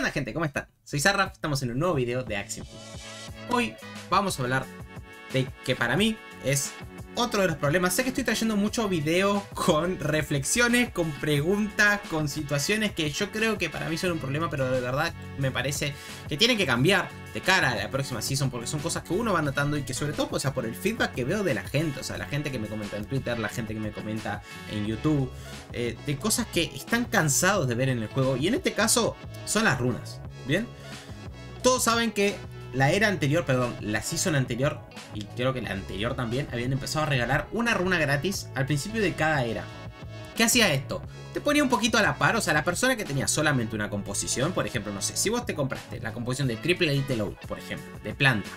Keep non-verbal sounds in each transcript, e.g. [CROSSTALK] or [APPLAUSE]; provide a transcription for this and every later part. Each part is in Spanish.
onda gente? ¿Cómo están? Soy Sarraf, estamos en un nuevo video de Action. Hoy vamos a hablar de que para mí es otro de los problemas. Sé que estoy trayendo muchos videos con reflexiones, con preguntas, con situaciones que yo creo que para mí son un problema, pero de verdad me parece que tienen que cambiar de cara a la próxima season, porque son cosas que uno va notando y que sobre todo, o sea, por el feedback que veo de la gente, o sea, la gente que me comenta en Twitter, la gente que me comenta en YouTube, eh, de cosas que están cansados de ver en el juego, y en este caso son las runas, ¿bien? Todos saben que la era anterior, perdón, la season anterior, y creo que la anterior también, habían empezado a regalar una runa gratis al principio de cada era. ¿Qué hacía esto? Te ponía un poquito a la par, o sea, la persona que tenía solamente una composición, por ejemplo, no sé, si vos te compraste la composición de Triple Elite Load, por ejemplo, de planta,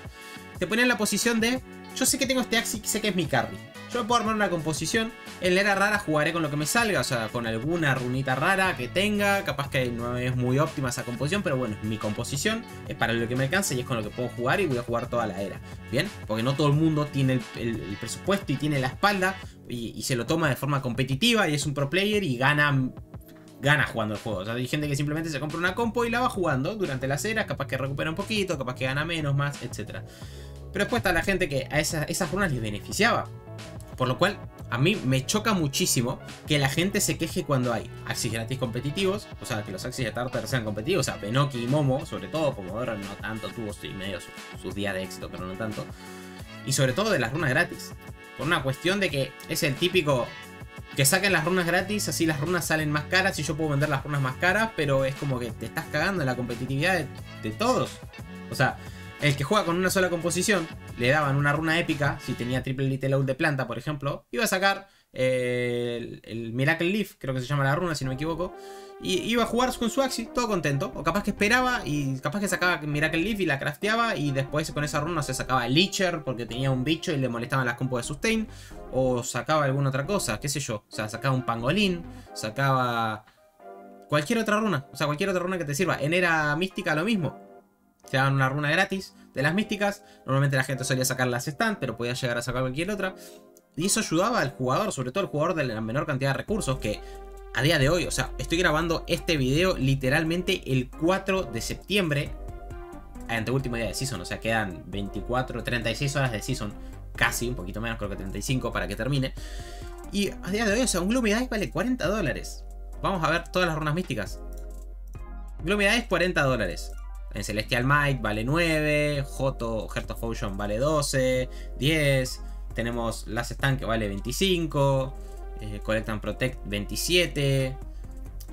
te ponía en la posición de, yo sé que tengo este Axi, sé que es mi carry, yo puedo armar una composición. En la era rara jugaré con lo que me salga, o sea, con alguna runita rara que tenga. Capaz que no es muy óptima esa composición, pero bueno, es mi composición. Es para lo que me alcanza y es con lo que puedo jugar y voy a jugar toda la era. Bien, porque no todo el mundo tiene el, presupuesto y tiene la espalda y, se lo toma de forma competitiva y es un pro player y gana gana jugando el juego. O sea, hay gente que simplemente se compra una compo y la va jugando durante las eras, capaz que recupera un poquito, capaz que gana menos, más, etc. Pero después está la gente que a esas runas les beneficiaba. Por lo cual, a mí me choca muchísimo que la gente se queje cuando hay Axis gratis competitivos, o sea, que los Axis de Tartar sean competitivos, o sea, Benoki y Momo, sobre todo, como ahora no tanto, tuvo y medio sus, días de éxito, pero no tanto. Y sobre todo de las runas gratis. Por una cuestión de que es el típico que saquen las runas gratis, así las runas salen más caras y yo puedo vender las runas más caras, pero es como que te estás cagando en la competitividad de, de todos. O sea, el que juega con una sola composición, le daban una runa épica, si tenía triple little load de planta, por ejemplo, iba a sacar eh, el, Miracle Leaf, creo que se llama la runa, si no me equivoco, y iba a jugar con su Axi, todo contento, o capaz que esperaba y capaz que sacaba Miracle Leaf y la crafteaba, y después con esa runa se sacaba Leecher porque tenía un bicho y le molestaban las compos de sustain, o sacaba alguna otra cosa, qué sé yo, o sea, sacaba un pangolín, sacaba cualquier otra runa, o sea, cualquier otra runa que te sirva. En era mística lo mismo te daban una runa gratis de las místicas. Normalmente la gente solía sacar las stand, pero podía llegar a sacar cualquier otra. Y eso ayudaba al jugador, sobre todo al jugador de la menor cantidad de recursos, que a día de hoy, o sea, estoy grabando este video literalmente el 4 de septiembre, ante último día de season, o sea, quedan 24, 36 horas de season, casi, un poquito menos, creo que 35 para que termine. Y a día de hoy, o sea, un Gloomy Dice vale 40 dólares. Vamos a ver todas las runas místicas. Gloomy Dice 40 dólares. En Celestial Might vale 9, Joto, Heart of Ocean vale 12, 10. Tenemos Last Stand que vale 25, eh, Collect and Protect 27.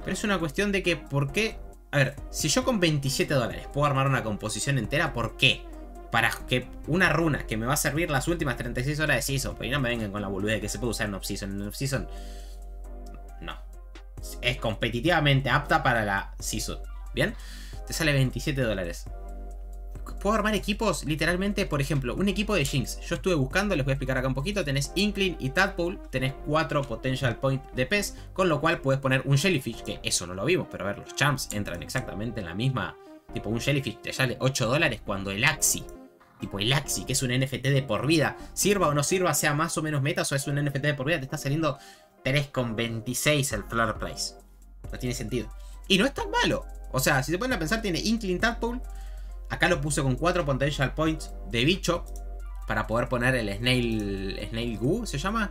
Pero es una cuestión de que, ¿por qué? A ver, si yo con 27 dólares puedo armar una composición entera, ¿por qué? Para que una runa que me va a servir las últimas 36 horas de Season, pero no me vengan con la boludez de que se puede usar en Off-Season. En Off-Season, no. Es competitivamente apta para la Season. ¿Bien? te sale 27 dólares. Puedo armar equipos, literalmente, por ejemplo, un equipo de Jinx. Yo estuve buscando, les voy a explicar acá un poquito. Tenés Inkling y Tadpole, tenés 4 Potential Point de pez, con lo cual puedes poner un Jellyfish, que eso no lo vimos, pero a ver, los Champs entran exactamente en la misma. Tipo, un Jellyfish te sale 8 dólares cuando el Axi, tipo el Axi, que es un NFT de por vida, sirva o no sirva, sea más o menos metas o es un NFT de por vida, te está saliendo 3,26 el floor price. No tiene sentido. Y no es tan malo. O sea, si se ponen a pensar, tiene Inkling Tadpole. Acá lo puse con 4 Potential Points de bicho. Para poder poner el Snail. Snail Goo, ¿se llama?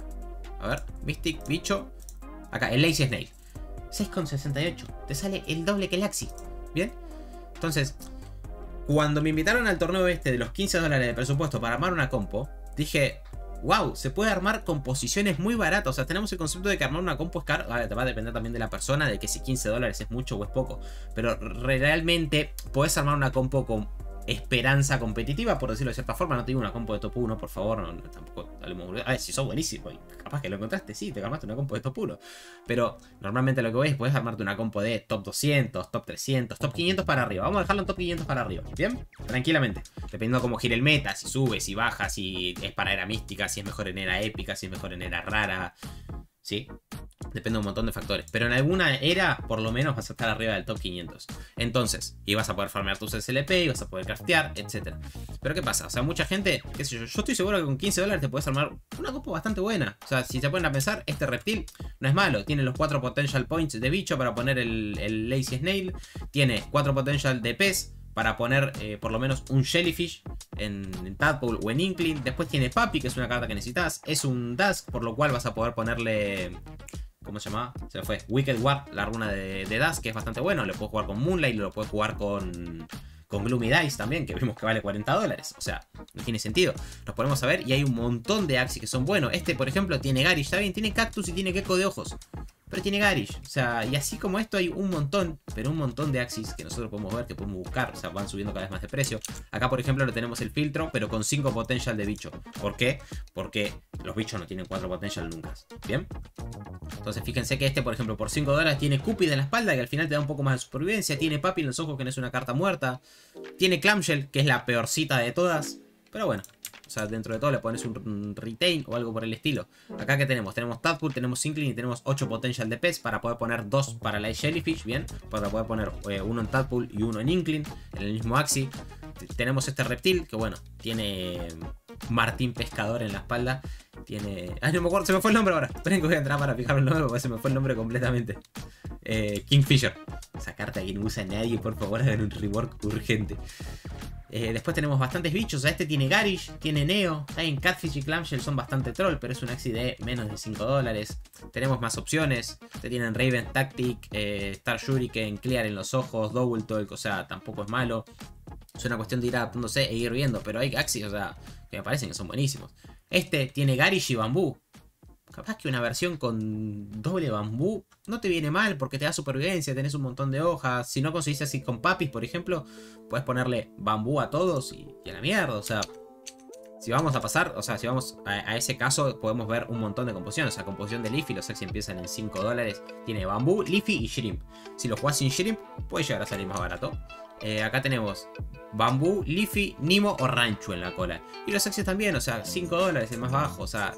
A ver, Mystic, bicho. Acá, el Lazy Snail. 6,68. Te sale el doble que el Axi. ¿Bien? Entonces, cuando me invitaron al torneo este de los 15 dólares de presupuesto para armar una compo, dije, wow, se puede armar composiciones muy baratas. O sea, tenemos el concepto de que armar una compo es caro. te va a depender también de la persona, de que si 15 dólares es mucho o es poco. Pero realmente puedes armar una compo con esperanza competitiva, por decirlo de cierta forma. No te digo una compo de top 1, por favor. No, tampoco A ver, si sos buenísimo capaz que lo encontraste, sí, te armaste una compo de top 1. Pero normalmente lo que voy es puedes armarte una compo de top 200, top 300, top 500 para arriba. Vamos a dejarlo en top 500 para arriba, ¿bien? Tranquilamente. Dependiendo de cómo gire el meta, si sube, si baja, si es para era mística, si es mejor en era épica, si es mejor en era rara. ¿Sí? Depende de un montón de factores. Pero en alguna era, por lo menos, vas a estar arriba del top 500. Entonces, y vas a poder farmear tus SLP, y vas a poder craftear, etc. Pero ¿qué pasa? O sea, mucha gente, qué sé yo, yo estoy seguro que con 15 dólares te puedes armar una copa bastante buena. O sea, si se ponen a pensar, este reptil no es malo. Tiene los 4 potential points de bicho para poner el, Lazy Snail. Tiene 4 potential de pez para poner eh, por lo menos un Jellyfish en, en, Tadpole o en Inkling. Después tiene Papi, que es una carta que necesitas. Es un Dusk, por lo cual vas a poder ponerle ¿Cómo se llama? Se fue. Wicked Ward, la runa de, de que es bastante bueno. Lo puedes jugar con Moonlight, lo puedes jugar con, con Gloomy Dice también, que vimos que vale 40 dólares. O sea, no tiene sentido. Nos ponemos a ver y hay un montón de Axis que son buenos. Este, por ejemplo, tiene Garish, está bien, tiene Cactus y tiene Gecko de ojos. Pero tiene Garish. O sea, y así como esto hay un montón, pero un montón de Axis que nosotros podemos ver, que podemos buscar. O sea, van subiendo cada vez más de precio. Acá, por ejemplo, lo tenemos el filtro, pero con 5 potential de bicho. ¿Por qué? Porque los bichos no tienen 4 potential nunca. ¿Bien? Entonces fíjense que este, por ejemplo, por 5 dólares tiene Cupid en la espalda, que al final te da un poco más de supervivencia. Tiene Papi en los ojos, que no es una carta muerta. Tiene Clamshell, que es la peorcita de todas. Pero bueno, o sea, dentro de todo le pones un retain o algo por el estilo. Acá que tenemos, tenemos Tadpool, tenemos Inkling y tenemos 8 potential de pez para poder poner 2 para la Jellyfish, bien. Para poder poner eh, uno en Tadpool y uno en Inkling, en el mismo Axi. Tenemos este reptil que bueno, tiene Martín Pescador en la espalda. Tiene... [LAUGHS] Ay, no me acuerdo, se me fue el nombre ahora. Esperen que entrar para fijarme el nombre porque se me fue el nombre completamente. Eh, Kingfisher. Esa carta que no usa nadie, por favor, hagan un rework urgente. Eh, después tenemos bastantes bichos. O sea, este tiene Garish, tiene Neo. en Catfish y Clamshell son bastante troll, pero es un Axi de menos de 5 dólares. Tenemos más opciones. Te tienen Raven Tactic, eh, Star Shuriken, Clear en los ojos, Double Talk. O sea, tampoco es malo. Es una cuestión de ir adaptándose e ir viendo. Pero hay Axis, o sea, que me parecen que son buenísimos. Este tiene Garish y Bambú. Capaz que una versión con doble bambú no te viene mal porque te da supervivencia, tenés un montón de hojas. Si no conseguís así con papis, por ejemplo, puedes ponerle bambú a todos y, a la mierda. O sea, si vamos a pasar, o sea, si vamos a, a, ese caso, podemos ver un montón de composiciones. O sea, composición de Leafy, los sexy empiezan en 5 dólares. Tiene bambú, Leafy y Shrimp. Si lo jugás sin Shrimp, puede llegar a salir más barato. Eh, acá tenemos Bambú, Leafy, Nimo o Rancho en la cola. Y los Axis también, o sea, 5 dólares, el más bajo. O sea,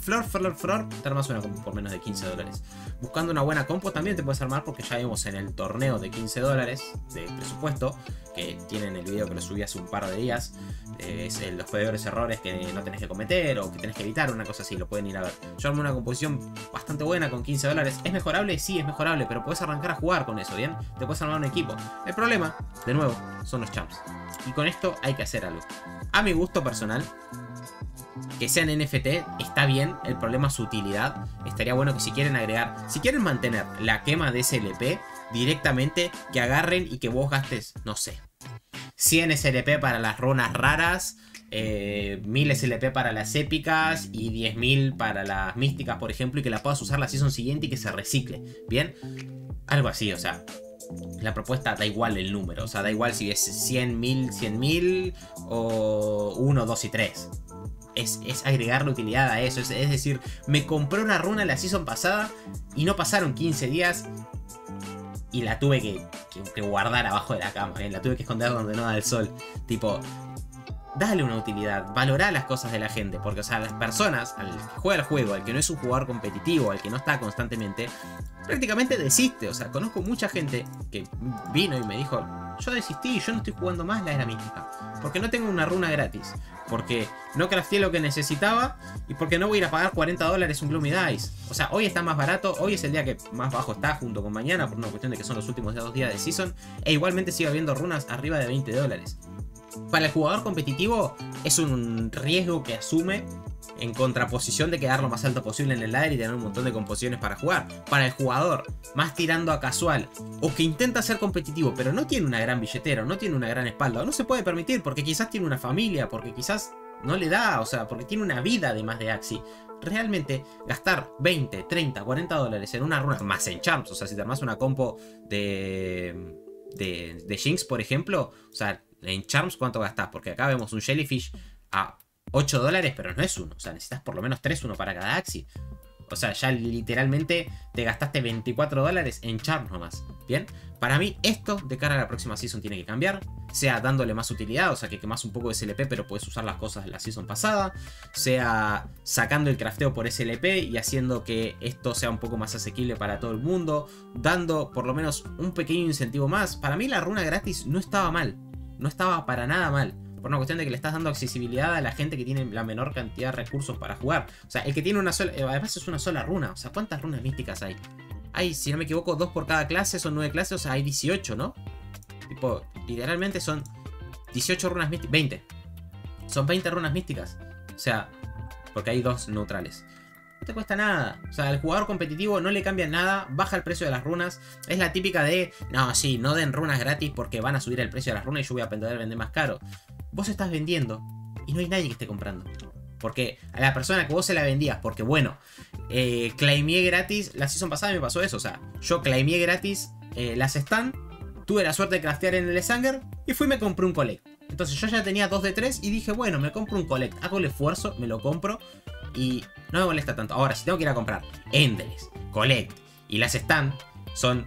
Flor, Flor, Flor, te armas una compo por menos de 15 dólares. Buscando una buena compo también te puedes armar porque ya vimos en el torneo de 15 dólares de presupuesto, que tienen el video que lo subí hace un par de días. Eh, es los peores errores que no tenés que cometer o que tenés que evitar, una cosa así, lo pueden ir a ver. Yo armé una composición bastante buena con 15 dólares. ¿Es mejorable? Sí, es mejorable, pero puedes arrancar a jugar con eso, ¿bien? Te puedes armar un equipo. El problema, de nuevo, son los champs. Y con esto hay que hacer algo. A mi gusto personal, que sean NFT está bien, el problema es su utilidad. Estaría bueno que si quieren agregar, si quieren mantener la quema de SLP, directamente que agarren y que vos gastes, no sé, 100 SLP para las runas raras, eh, 1000 SLP para las épicas y 10.000 para las místicas, por ejemplo, y que la puedas usar la season siguiente y que se recicle. Bien, algo así, o sea, la propuesta da igual el número, o sea, da igual si es 100.000, 100.000 o 1, 2 y 3. Es, es, agregar la utilidad a eso. Es, decir, me compré una runa la season pasada y no pasaron 15 días y la tuve que guardar abajo de la cama. ¿eh? La tuve que esconder donde no da el sol. Tipo, dale una utilidad, valorá las cosas de la gente, porque o sea, las personas, al que juega el juego, al que no es un jugador competitivo, al que no está constantemente, prácticamente desiste, o sea, conozco mucha gente que vino y me dijo, yo desistí, yo no estoy jugando más la era mística, porque no tengo una runa gratis, porque no crafteé lo que necesitaba y porque no voy a ir a pagar 40 dólares un Gloomy Dice. O sea, hoy está más barato, hoy es el día que más bajo está junto con mañana, por una cuestión de que son los últimos dos días de season, e igualmente sigue habiendo runas arriba de 20 dólares. Para el jugador competitivo es un riesgo que asume en contraposición de quedar lo más alto posible en el ladder y tener un montón de composiciones para jugar. Para el jugador más tirando a casual o que intenta ser competitivo pero no tiene una gran billetera no tiene una gran espalda o no se puede permitir porque quizás tiene una familia, porque quizás no le da, o sea, porque tiene una vida además de Axi. Realmente gastar 20, 30, 40 dólares en una runa más en Charms, o sea, si te armas una compo de, de, de Jinx, por ejemplo, o sea, en Charms, ¿cuánto gastás? Porque acá vemos un Jellyfish a 8 dólares, pero no es uno. O sea, necesitas por lo menos 3, uno para cada Axi. O sea, ya literalmente te gastaste 24 dólares en Charms nomás. Bien, para mí esto de cara a la próxima season tiene que cambiar. Sea dándole más utilidad, o sea que quemas un poco de SLP pero puedes usar las cosas de la season pasada. Sea sacando el crafteo por SLP y haciendo que esto sea un poco más asequible para todo el mundo. Dando por lo menos un pequeño incentivo más. Para mí la runa gratis no estaba mal. No estaba para nada mal por una cuestión de que le estás dando accesibilidad a la gente que tiene la menor cantidad de recursos para jugar. O sea, el que tiene una sola, además es una sola runa. O sea, ¿cuántas runas místicas hay? Hay, si no me equivoco, dos por cada clase, son nueve clases, o sea, hay 18, ¿no? Tipo, literalmente son 18 runas místicas, 20. Son 20 runas místicas. O sea, porque hay dos neutrales. No te cuesta nada. O sea, al jugador competitivo no le cambia nada, baja el precio de las runas. Es la típica de, no, sí, no den runas gratis porque van a subir el precio de las runas y yo voy a poder vender más caro. Vos estás vendiendo y no hay nadie que esté comprando. Porque a la persona que vos se la vendías, porque bueno, eh, claimé gratis, la season pasada me pasó eso, o sea, yo claimé gratis eh, las stand, tuve la suerte de craftear en el Sanger y fui y me compré un collect. Entonces yo ya tenía 2 de 3 y dije, bueno, me compro un collect, hago el esfuerzo, me lo compro y no me molesta tanto. Ahora, si tengo que ir a comprar Endless, collect y las stand, son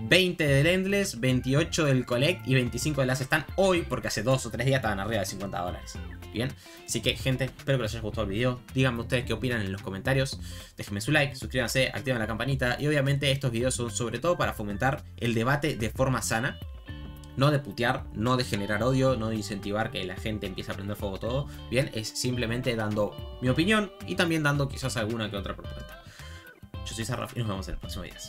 20 del Endless, 28 del Collect y 25 de las están hoy, porque hace 2 o 3 días estaban arriba de 50 dólares. Bien, así que gente, espero que les haya gustado el video. Díganme ustedes qué opinan en los comentarios. Déjenme su like, suscríbanse, activen la campanita. Y obviamente estos videos son sobre todo para fomentar el debate de forma sana. No de putear, no de generar odio, no de incentivar que la gente empiece a prender fuego todo. Bien, es simplemente dando mi opinión y también dando quizás alguna que otra propuesta. Yo soy Sarraf y nos vemos en el próximo video.